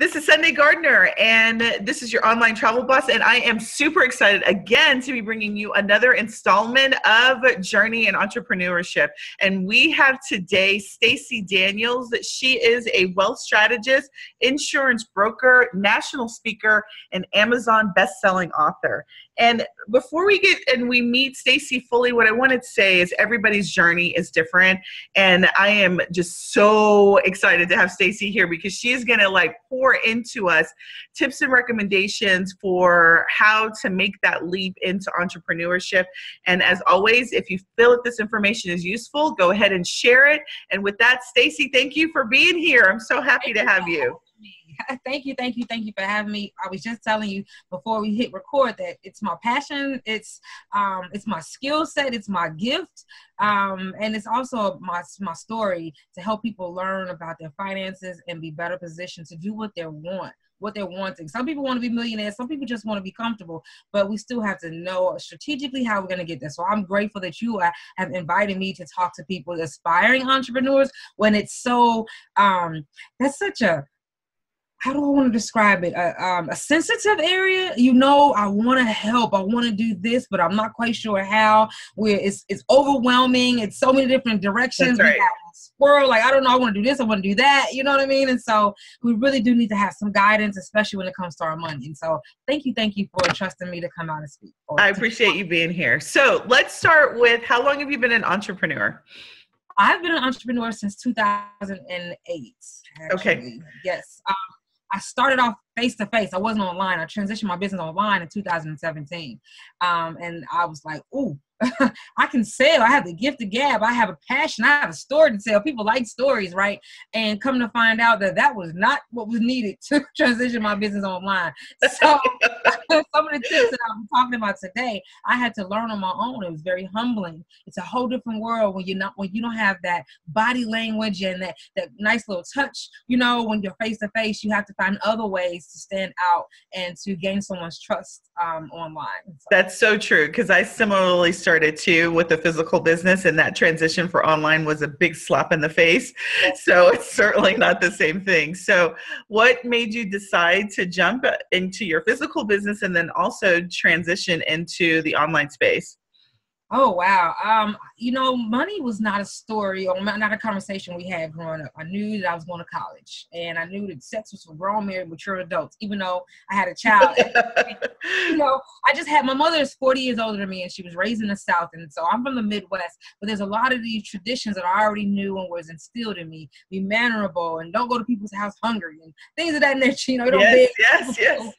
This is Sunday Gardner, and this is your online travel boss. And I am super excited again to be bringing you another installment of Journey and Entrepreneurship. And we have today Stacie Daniels. She is a wealth strategist, insurance broker, national speaker, and Amazon best-selling author. And before we get and we meet Stacie fully, what I wanted to say is everybody's journey is different, and I am just so excited to have Stacie here because she is going to like pour into us tips and recommendations for how to make that leap into entrepreneurship. And as always, if you feel that this information is useful, go ahead and share it. And with that, Stacie, thank you for being here. I'm so happy to have you. thank you, thank you, thank you for having me. I was just telling you before we hit record that it's my passion, it's um, it's my skill set, it's my gift, um, and it's also my my story to help people learn about their finances and be better positioned to do what they want what they're wanting. Some people want to be millionaires, some people just want to be comfortable, but we still have to know strategically how we're going to get there. So I'm grateful that you have invited me to talk to people, aspiring entrepreneurs, when it's so, um, that's such a, how do I want to describe it? A, um, a sensitive area. You know, I want to help. I want to do this, but I'm not quite sure how. Where it's it's overwhelming. It's so many different directions. Right. Squirrel, like I don't know. I want to do this. I want to do that. You know what I mean? And so we really do need to have some guidance, especially when it comes to our money. And so thank you, thank you for trusting me to come out and speak. I appreciate you being here. So let's start with how long have you been an entrepreneur? I've been an entrepreneur since 2008. Actually. Okay. Yes. Um, I started off face to face. I wasn't online. I transitioned my business online in 2017. Um, and I was like, ooh, I can sell. I have the gift of gab. I have a passion. I have a story to tell. People like stories, right? And come to find out that that was not what was needed to transition my business online. So some of the tips that I'm talking about today, I had to learn on my own. It was very humbling. It's a whole different world when you're not when you don't have that body language and that that nice little touch. You know, when you're face to face, you have to find other ways to stand out and to gain someone's trust um, online. So. That's so true because I similarly started too with the physical business, and that transition for online was a big slap in the face. So it's certainly not the same thing. So, what made you decide to jump into your physical business and then also transition into the online space? Oh wow. Um, you know, money was not a story or not a conversation we had growing up. I knew that I was going to college and I knew that sex was for grown married mature adults, even though I had a child. you know, I just had my mother is 40 years older than me and she was raised in the South. And so I'm from the Midwest, but there's a lot of these traditions that I already knew and was instilled in me. Be mannerable and don't go to people's house hungry and things of that nature. You know, don't yes, yes, yes.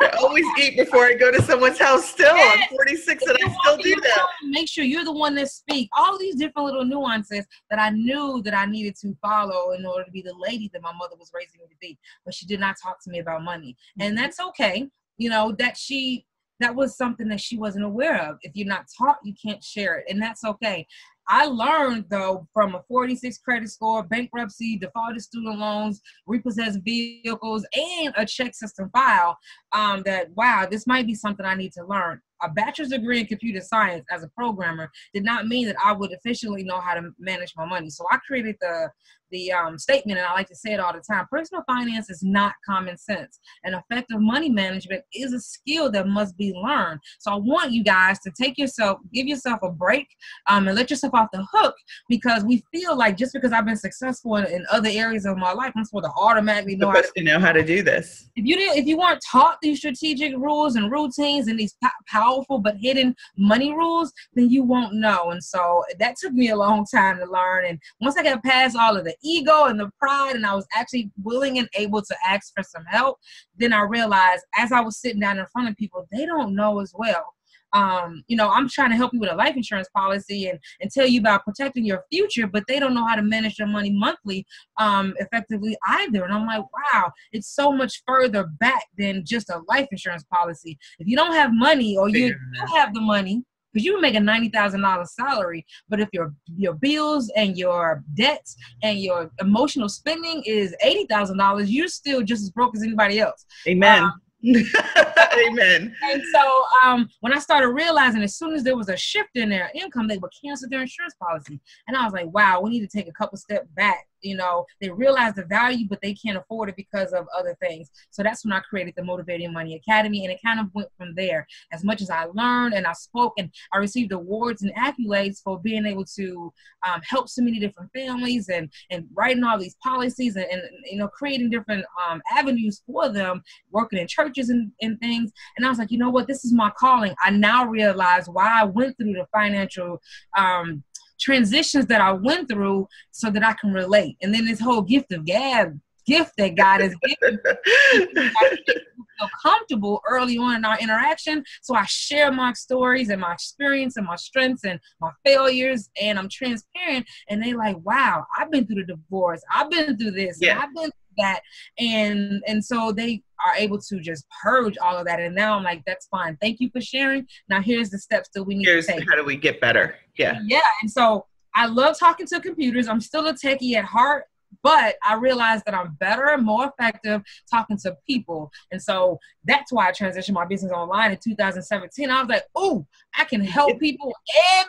I always eat before I go to someone's house still. Yes. I'm 46 and I still do that make sure you're the one that speak. All these different little nuances that I knew that I needed to follow in order to be the lady that my mother was raising me to be. But she did not talk to me about money. And mm-hmm. that's okay. You know, that she that was something that she wasn't aware of. If you're not taught, you can't share it. And that's okay. I learned though from a 46 credit score, bankruptcy, defaulted student loans, repossessed vehicles, and a check system file um, that wow, this might be something I need to learn a bachelor's degree in computer science as a programmer did not mean that I would efficiently know how to manage my money. So I created the the um, statement, and I like to say it all the time personal finance is not common sense. And effective money management is a skill that must be learned. So I want you guys to take yourself, give yourself a break, um, and let yourself off the hook because we feel like just because I've been successful in, in other areas of my life, I'm supposed to automatically know, how to, know how to do this. If you didn't, if you weren't taught these strategic rules and routines and these powerful but hidden money rules, then you won't know. And so that took me a long time to learn. And once I got past all of the ego and the pride, and I was actually willing and able to ask for some help, then I realized as I was sitting down in front of people, they don't know as well. Um, you know, I'm trying to help you with a life insurance policy and, and tell you about protecting your future, but they don't know how to manage their money monthly um, effectively either. And I'm like, wow, it's so much further back than just a life insurance policy. If you don't have money or you, you have the money, because you make a ninety thousand dollar salary, but if your your bills and your debts and your emotional spending is eighty thousand dollars, you're still just as broke as anybody else. Amen. Um, Amen. And so um, when I started realizing, as soon as there was a shift in their income, they would cancel their insurance policy, and I was like, "Wow, we need to take a couple steps back you know they realize the value but they can't afford it because of other things. So that's when i created the motivating money academy and it kind of went from there. As much as i learned and i spoke and i received awards and accolades for being able to um, help so many different families and and writing all these policies and, and you know creating different um, avenues for them working in churches and, and things. And i was like you know what? This is my calling. I now realize why i went through the financial um, transitions that I went through so that I can relate. And then this whole gift of gab gift that God has given feel comfortable early on in our interaction. So I share my stories and my experience and my strengths and my failures, and I'm transparent. And they like, wow, I've been through the divorce. I've been through this. Yeah. I've been that and and so they are able to just purge all of that. And now i'm like that's fine. Thank you for sharing. Now here's the steps that we need here's to take. how do we get better? Yeah. Yeah and so i love talking to computers. I'm still a techie at heart but I realized that I'm better and more effective talking to people. And so that's why I transitioned my business online in 2017. I was like, oh, I can help people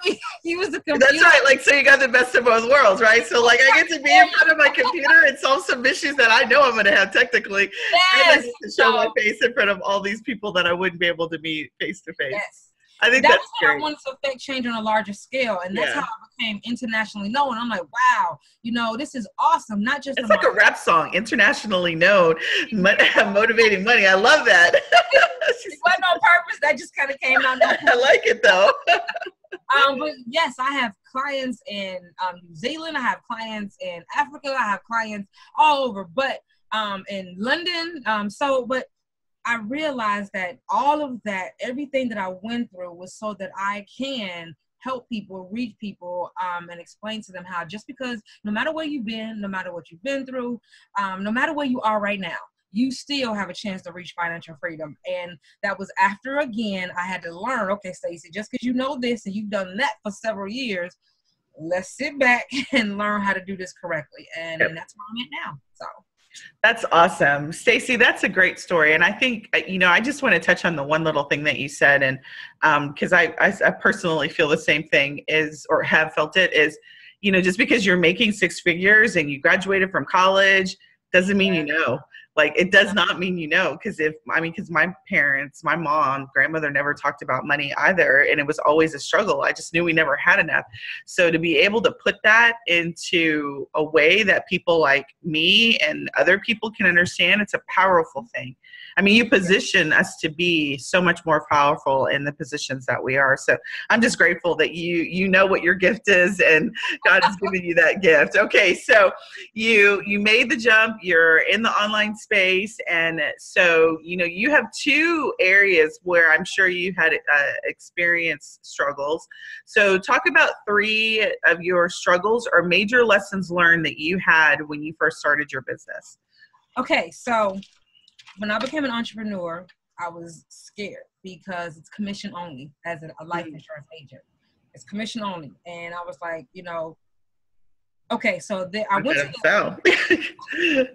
and use the computer. That's right. Like, so you got the best of both worlds, right? So, like, I get to be in front of my computer and solve some issues that I know I'm going to have technically. Yes. And I get to show so, my face in front of all these people that I wouldn't be able to meet face to face. I think that's, that's I wanted to affect change on a larger scale, and that's yeah. how I became internationally known. I'm like, wow, you know, this is awesome. Not just it's like a rap song, internationally known, motivating money. I love that. it wasn't on purpose. That just kind of came out. I like it though. um, but yes, I have clients in um, New Zealand. I have clients in Africa. I have clients all over, but um, in London. Um, so, but I realized that all of that, everything that I went through was so that I can help people, reach people, um, and explain to them how just because no matter where you've been, no matter what you've been through, um, no matter where you are right now, you still have a chance to reach financial freedom. And that was after, again, I had to learn okay, Stacie, just because you know this and you've done that for several years, let's sit back and learn how to do this correctly. And, yep. and that's where I'm at now. So. That's awesome. Stacie, that's a great story. And I think, uh, you know, I just want to touch on the one little thing that you said. And because um, I, I, I personally feel the same thing is, or have felt it is, you know, just because you're making six figures and you graduated from college doesn't mean you know like it does not mean you know because if i mean because my parents my mom grandmother never talked about money either and it was always a struggle i just knew we never had enough so to be able to put that into a way that people like me and other people can understand it's a powerful thing I mean, you position us to be so much more powerful in the positions that we are. So I'm just grateful that you you know what your gift is, and God has given you that gift. Okay, so you you made the jump. You're in the online space, and so you know you have two areas where I'm sure you had uh, experienced struggles. So talk about three of your struggles or major lessons learned that you had when you first started your business. Okay, so when I became an entrepreneur, I was scared because it's commission only as a, life mm. insurance agent. It's commission only, and I was like, you know, okay, so the, I went to sell.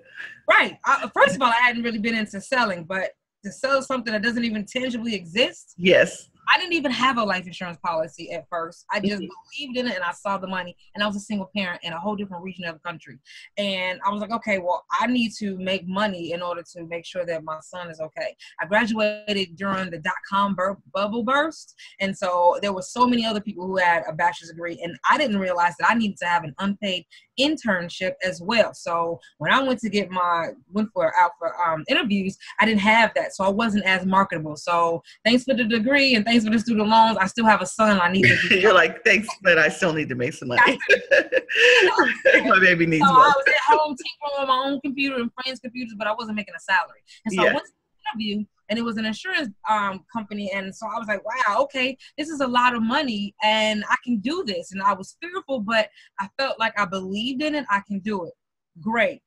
right. I, first of all, I hadn't really been into selling, but to sell something that doesn't even tangibly exist. Yes. I didn't even have a life insurance policy at first. I just mm-hmm. believed in it and I saw the money. And I was a single parent in a whole different region of the country. And I was like, okay, well, I need to make money in order to make sure that my son is okay. I graduated during the dot com bur- bubble burst. And so there were so many other people who had a bachelor's degree. And I didn't realize that I needed to have an unpaid internship as well. So when I went to get my, went for out for um, interviews, I didn't have that. So I wasn't as marketable. So thanks for the degree and thanks for the student loans. I still have a son. I need to. You're like, thanks, but I still need to make some money. my baby needs so money. I was at home tinkering on my own computer and friends' computers, but I wasn't making a salary. And so yeah. I went to the interview, and it was an insurance um, company. And so I was like, wow, okay, this is a lot of money, and I can do this. And I was fearful, but I felt like I believed in it. I can do it. Great.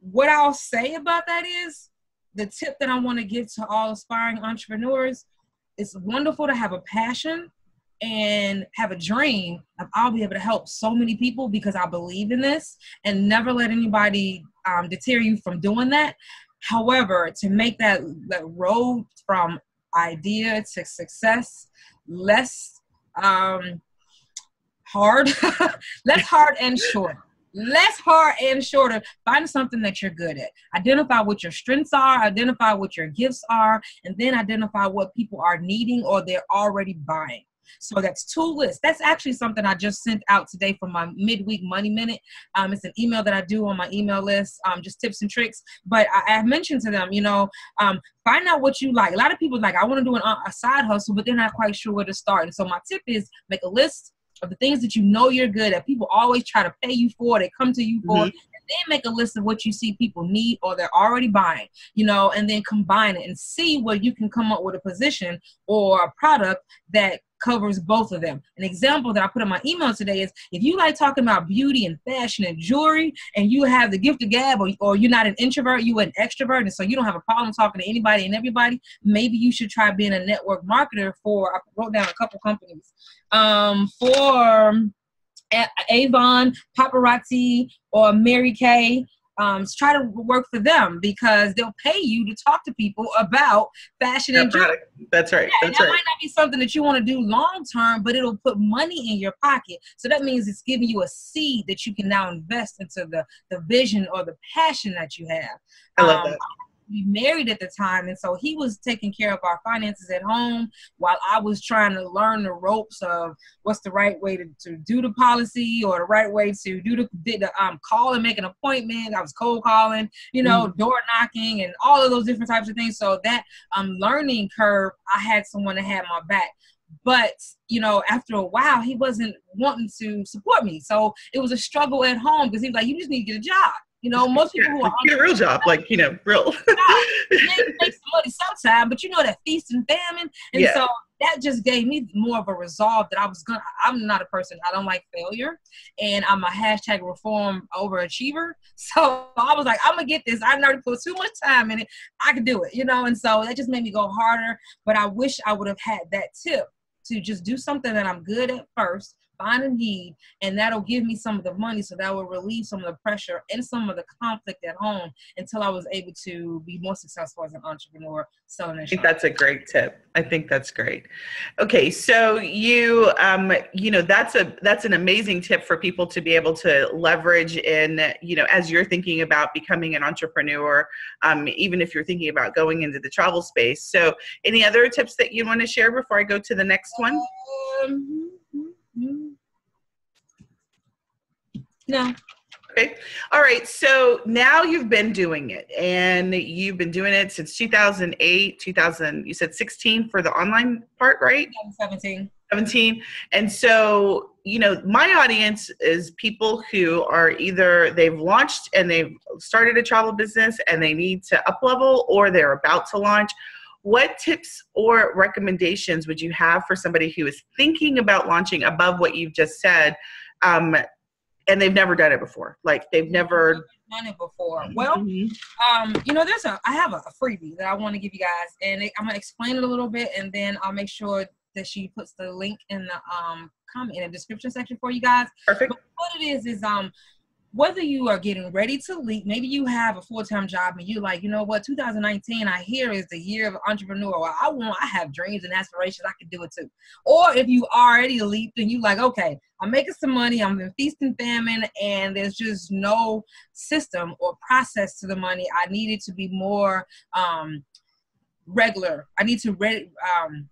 What I'll say about that is the tip that I want to give to all aspiring entrepreneurs it's wonderful to have a passion and have a dream of I'll be able to help so many people because I believe in this and never let anybody um, deter you from doing that. However, to make that, that road from idea to success less um, hard, less hard and short. less hard and shorter. Find something that you're good at. Identify what your strengths are, identify what your gifts are, and then identify what people are needing or they're already buying. So that's two lists. That's actually something I just sent out today for my midweek money minute. Um, it's an email that I do on my email list, um, just tips and tricks. But I, I mentioned to them, you know, um, find out what you like. A lot of people like, I want to do an, a side hustle, but they're not quite sure where to start. And so my tip is make a list of the things that you know you're good at. People always try to pay you for, they come to you for. Mm-hmm. Then make a list of what you see people need or they're already buying, you know, and then combine it and see where you can come up with a position or a product that covers both of them. An example that I put in my email today is if you like talking about beauty and fashion and jewelry and you have the gift of gab or, or you're not an introvert, you're an extrovert, and so you don't have a problem talking to anybody and everybody, maybe you should try being a network marketer for, I wrote down a couple companies, um, for Avon, Paparazzi, or Mary Kay um, try to work for them because they'll pay you to talk to people about fashion and jewelry. That's right. Yeah, That's that right. might not be something that you want to do long term, but it'll put money in your pocket. So that means it's giving you a seed that you can now invest into the the vision or the passion that you have. I love um, that be married at the time and so he was taking care of our finances at home while i was trying to learn the ropes of what's the right way to, to do the policy or the right way to do the, the um, call and make an appointment. I was cold calling you know mm-hmm. door knocking and all of those different types of things. So that um, learning curve i had someone that had my back. But you know after a while he wasn't wanting to support me. So it was a struggle at home because he was like you just need to get a job you know, most people who are get a real job, like you know, real. make some money sometime, but you know that feast and famine, and yeah. so that just gave me more of a resolve that I was gonna. I'm not a person. I don't like failure, and I'm a hashtag reform overachiever. So I was like, I'm gonna get this. I never put too much time in it. I could do it, you know. And so that just made me go harder. But I wish I would have had that tip to just do something that I'm good at first find a need, and that'll give me some of the money. So that will relieve some of the pressure and some of the conflict at home until I was able to be more successful as an entrepreneur selling I think that's a great tip. I think that's great. Okay, so you um you know that's a that's an amazing tip for people to be able to leverage in you know as you're thinking about becoming an entrepreneur um even if you're thinking about going into the travel space. So any other tips that you want to share before I go to the next one? Um, no. Okay. All right. So now you've been doing it and you've been doing it since 2008, 2000, you said 16 for the online part, right? 17. 17. And so, you know, my audience is people who are either they've launched and they've started a travel business and they need to up level or they're about to launch what tips or recommendations would you have for somebody who is thinking about launching above what you've just said um, and they've never done it before. Like they've never done it before. Well mm-hmm. um, you know there's a i have a, freebie that i want to give you guys and it, i'm going to explain it a little bit and then i'll make sure that she puts the link in the um comment in the description section for you guys. Perfect. But what it is is um whether you are getting ready to leap, maybe you have a full-time job and you're like, you know what, 2019, I hear is the year of entrepreneur. I want, I have dreams and aspirations. I can do it too. Or if you already leaped and you like, okay, I'm making some money, I'm in feast and famine, and there's just no system or process to the money. I need it to be more um, regular. I need to read. Um,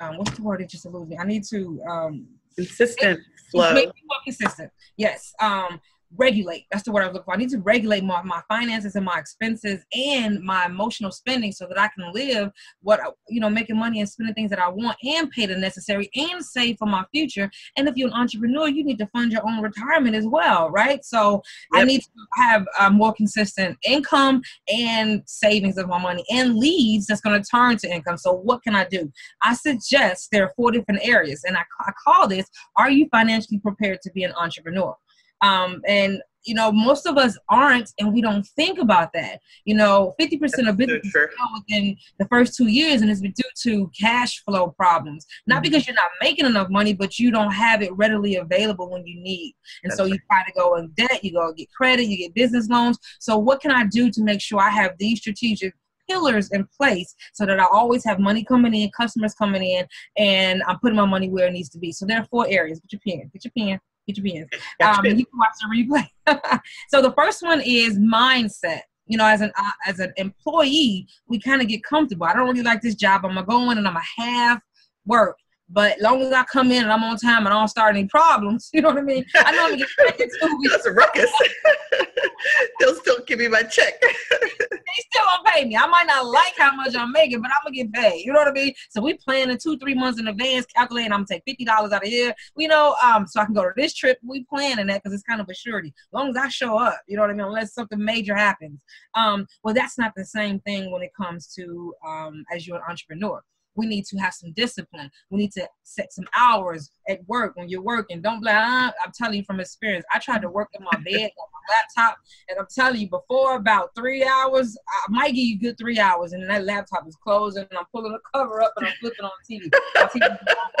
um, what's the word that just eluded me? I need to um, consistent flow. Make more consistent. Yes. Um, regulate. That's the word I was looking for. I need to regulate my, my finances and my expenses and my emotional spending so that I can live what, you know, making money and spending things that I want and pay the necessary and save for my future. And if you're an entrepreneur, you need to fund your own retirement as well, right? So yep. I need to have a more consistent income and savings of my money and leads that's going to turn to income. So what can I do? I suggest there are four different areas and I, I call this, are you financially prepared to be an entrepreneur? Um, and you know, most of us aren't, and we don't think about that. You know, 50% of business fail within the first two years, and it's due to cash flow problems. Not mm-hmm. because you're not making enough money, but you don't have it readily available when you need. And That's so you try to go in debt, you go get credit, you get business loans. So, what can I do to make sure I have these strategic pillars in place so that I always have money coming in, customers coming in, and I'm putting my money where it needs to be. So there are four areas. Get your pen. Get your pen. Get your pens. Um, you can watch the replay. so the first one is mindset. You know, as an uh, as an employee, we kind of get comfortable. I don't really like this job. I'm gonna go in and I'm gonna have work. But long as I come in and I'm on time and I don't start any problems, you know what I mean? I know I'm gonna get in two weeks. That's a ruckus. They'll still give me my check. they still gonna pay me. I might not like how much I'm making, but I'm gonna get paid. You know what I mean? So we plan in two, three months in advance, calculating I'm gonna take fifty dollars out of here. You know, um, so I can go to this trip. We planning that because it's kind of a surety. As long as I show up, you know what I mean. Unless something major happens. Um, well, that's not the same thing when it comes to um, as you're an entrepreneur we need to have some discipline. We need to set some hours at work when you're working. Don't be like, uh, I'm telling you from experience. I tried to work in my bed on my laptop, and I'm telling you, before about three hours, I might give you good three hours, and that laptop is closed, and I'm pulling the cover up and I'm flipping on TV.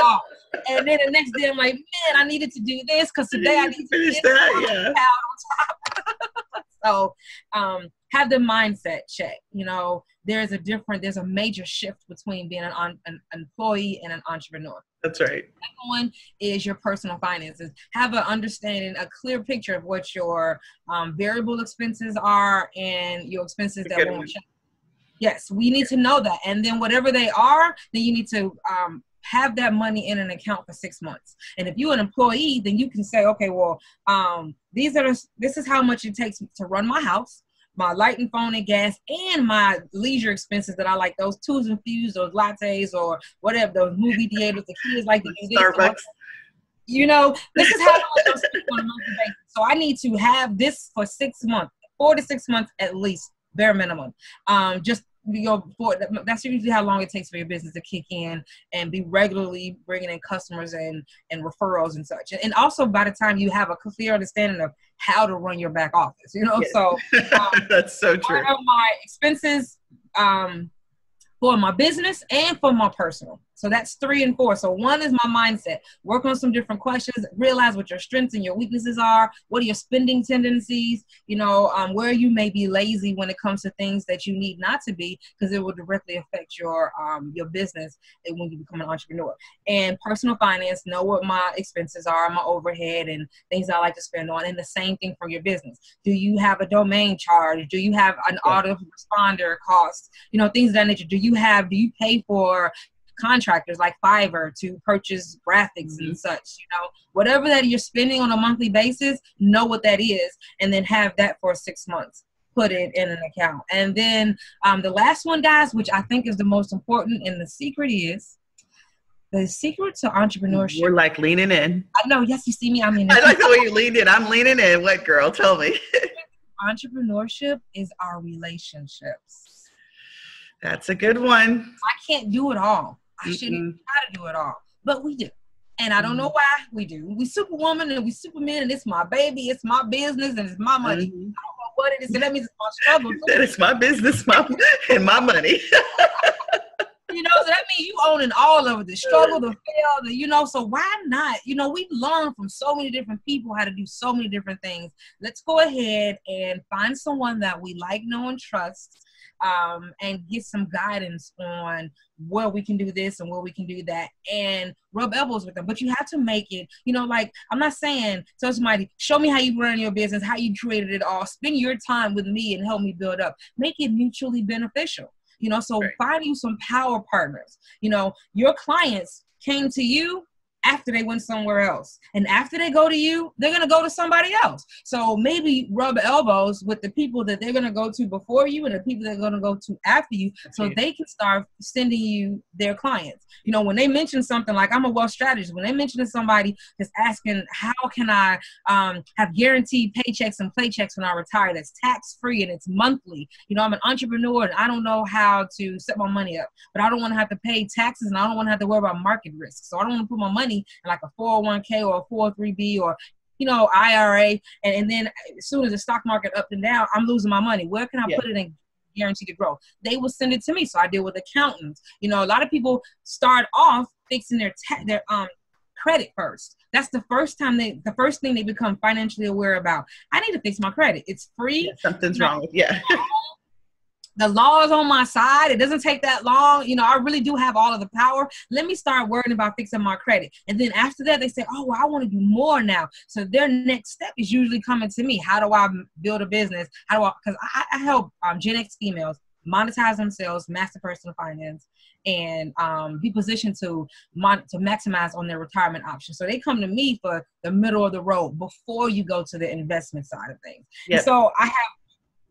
off. And then the next day, I'm like, man, I needed to do this because today I need to finish that. Yeah. so, um, have the mindset check. You know, there's a different, there's a major shift between being an, on, an employee and an entrepreneur. That's right. Second one is your personal finances. Have an understanding, a clear picture of what your um, variable expenses are and your expenses that won't change. Yes, we need to know that. And then whatever they are, then you need to um, have that money in an account for six months. And if you're an employee, then you can say, okay, well, um, these are this is how much it takes to run my house my light and phone and gas and my leisure expenses that I like those twos and fews, those lattes or whatever, those movie theaters, the kids like to do Starbucks. You know, this is how I on a monthly basis. So I need to have this for six months, four to six months at least, bare minimum. Um, just your for that's usually how long it takes for your business to kick in and be regularly bringing in customers and and referrals and such. And also by the time you have a clear understanding of how to run your back office you know? Yes. so um, that's so true. my expenses um for my business and for my personal so that's three and four. So one is my mindset. Work on some different questions. Realize what your strengths and your weaknesses are. What are your spending tendencies? You know, um, where you may be lazy when it comes to things that you need not to be, because it will directly affect your um, your business when you become an entrepreneur. And personal finance. Know what my expenses are, my overhead, and things I like to spend on. And the same thing for your business. Do you have a domain charge? Do you have an auto responder cost? You know, things of that nature. Do you have? Do you pay for contractors like Fiverr to purchase graphics mm-hmm. and such. You know, whatever that you're spending on a monthly basis, know what that is, and then have that for six months. Put it in an account. And then um, the last one, guys, which I think is the most important, and the secret is the secret to entrepreneurship. We're like leaning in. I know. Yes, you see me. I mean, I like the way you leaned in. I'm leaning in. What, girl? Tell me. entrepreneurship is our relationships. That's a good one. I can't do it all. I shouldn't try to do it all, but we do. And I don't know mm-hmm. why we do. We superwoman and we superman, and it's my baby, it's my business, and it's my money. Mm-hmm. I don't know what it is. So that means it's my struggle. that is my business, my and my money. you know, so that means you owning all of it, the struggle, the fail, the you know. So why not? You know, we've learned from so many different people how to do so many different things. Let's go ahead and find someone that we like, know, and trust um, and get some guidance on where we can do this and where we can do that and rub elbows with them. But you have to make it, you know, like I'm not saying tell somebody, show me how you run your business, how you created it all. Spend your time with me and help me build up. Make it mutually beneficial. You know, so right. find you some power partners. You know, your clients came to you after they went somewhere else. And after they go to you, they're going to go to somebody else. So maybe rub elbows with the people that they're going to go to before you and the people that are going to go to after you so they can start sending you their clients. You know, when they mention something like I'm a wealth strategist, when they mention to somebody that's asking, how can I um, have guaranteed paychecks and paychecks when I retire that's tax free and it's monthly? You know, I'm an entrepreneur and I don't know how to set my money up, but I don't want to have to pay taxes and I don't want to have to worry about market risk. So I don't want to put my money in like a 401k or a 403b or you know IRA, and, and then as soon as the stock market up and down, I'm losing my money. Where can I yeah. put it in? guaranteed to grow. They will send it to me, so I deal with accountants. You know, a lot of people start off fixing their ta- their um credit first. That's the first time they, the first thing they become financially aware about. I need to fix my credit. It's free. Yeah, something's wrong with yeah. the law is on my side. It doesn't take that long. You know, I really do have all of the power. Let me start worrying about fixing my credit. And then after that, they say, oh, well, I want to do more now. So their next step is usually coming to me. How do I build a business? How do I, because I, I, help um, Gen X females monetize themselves, master personal finance, and um, be positioned to mon- to maximize on their retirement options. So they come to me for the middle of the road before you go to the investment side of things. Yep. So I have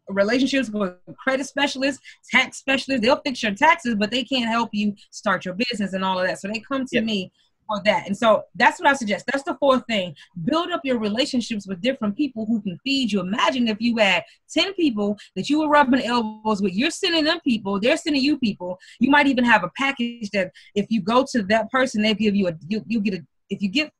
relationships with credit specialists, tax specialists. They'll fix your taxes, but they can't help you start your business and all of that. So they come to yep. me for that. And so that's what I suggest. That's the fourth thing. Build up your relationships with different people who can feed you. Imagine if you had 10 people that you were rubbing elbows with. You're sending them people, they're sending you people. You might even have a package that if you go to that person, they give you a you you get a if you get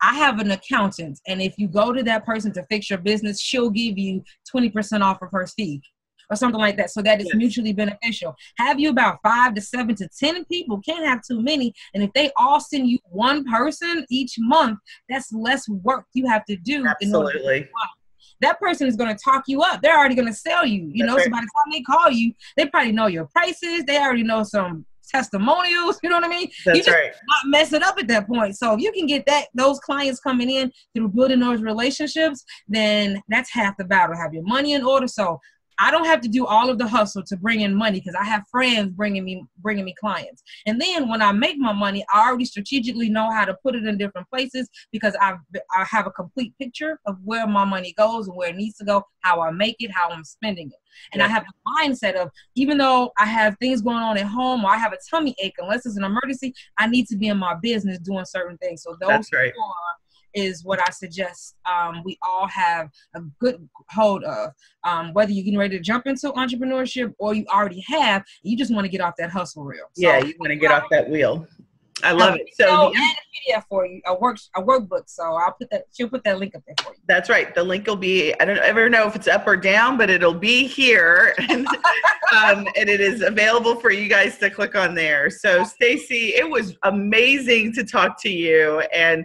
I have an accountant, and if you go to that person to fix your business, she'll give you 20% off of her fee or something like that so that it's yes. mutually beneficial. Have you about five to seven to 10 people, can't have too many. And if they all send you one person each month, that's less work you have to do. Absolutely. that person is going to talk you up. They're already going to sell you. You that's know, right. so by the time they call you, they probably know your prices. They already know some testimonials. You know what I mean? That's you just right. not mess it up at that point. So if you can get that those clients coming in through building those relationships, then that's half the battle. Have your money in order. So I don't have to do all of the hustle to bring in money because I have friends bringing me bringing me clients. And then when I make my money, I already strategically know how to put it in different places because I I have a complete picture of where my money goes and where it needs to go, how I make it, how I'm spending it. And yeah. I have a mindset of even though I have things going on at home or I have a tummy ache, unless it's an emergency, I need to be in my business doing certain things. So those That's right. are is what I suggest um, we all have a good hold of. Um, whether you're getting ready to jump into entrepreneurship or you already have, you just want to get off that hustle reel. So, yeah, you want to get off that wheel. I love it. So, yeah. a PDF for you, a work a workbook. So I'll put that. She'll put that link up there for you. That's right. The link will be. I don't ever know if it's up or down, but it'll be here, and, um, and it is available for you guys to click on there. So Stacie, it was amazing to talk to you, and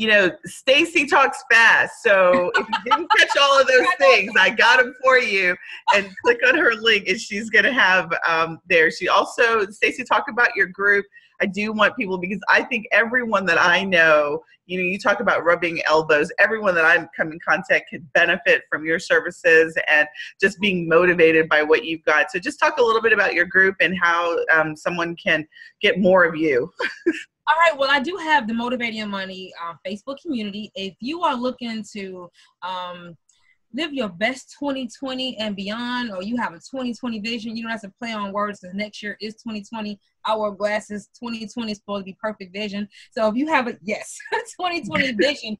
you know, Stacie talks fast. So if you didn't catch all of those things, I got them for you. And click on her link, and she's going to have um, there. She also, Stacie, talk about your group. I do want people because I think everyone that I know, you know, you talk about rubbing elbows. Everyone that I'm come in contact could benefit from your services and just being motivated by what you've got. So just talk a little bit about your group and how um, someone can get more of you. All right. Well, I do have the Motivating Money uh, Facebook community. If you are looking to um, live your best 2020 and beyond, or you have a 2020 vision, you don't have to play on words because next year is 2020 Wear glasses. 2020 is supposed to be perfect vision. So if you have a yes, 2020 vision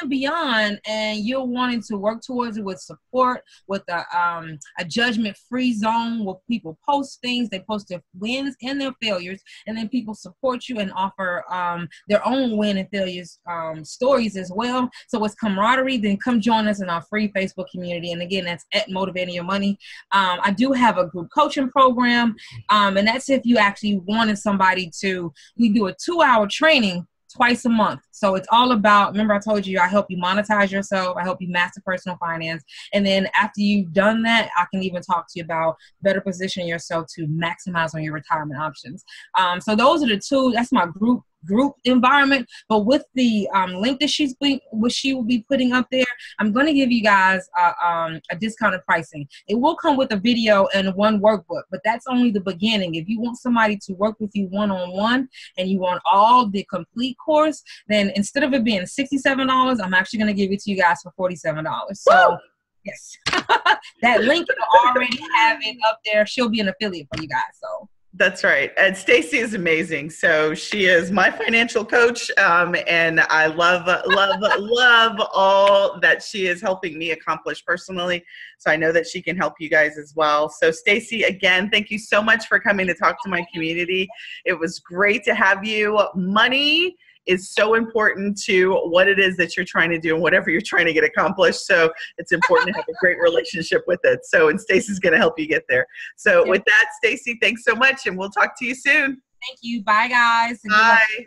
and beyond, and you're wanting to work towards it with support, with a um, a judgment free zone where people post things, they post their wins and their failures, and then people support you and offer um, their own win and failures um, stories as well. So it's camaraderie. Then come join us in our free Facebook community. And again, that's at Motivating Your Money. Um, I do have a group coaching program, um, and that's if you actually wanted somebody to, we do a two hour training twice a month. So it's all about, remember I told you I help you monetize yourself, I help you master personal finance. And then after you've done that, I can even talk to you about better positioning yourself to maximize on your retirement options. Um, so those are the two, that's my group group environment. But with the um, link that she's be, what she will be putting up there, I'm going to give you guys uh, um, a discounted pricing. It will come with a video and one workbook, but that's only the beginning. If you want somebody to work with you one on one and you want all the complete course, then instead of it being $67, I'm actually going to give it to you guys for $47. So. Woo! Yes, that link will already have it up there. She'll be an affiliate for you guys. So that's right. And Stacie is amazing. So she is my financial coach. Um, and I love, love, love all that she is helping me accomplish personally. So I know that she can help you guys as well. So Stacie, again, thank you so much for coming to talk to my community. It was great to have you. Money is so important to what it is that you're trying to do and whatever you're trying to get accomplished. So it's important to have a great relationship with it. So, and Stacie's going to help you get there. So, with that, Stacie, thanks so much, and we'll talk to you soon. Thank you. Bye, guys. Bye.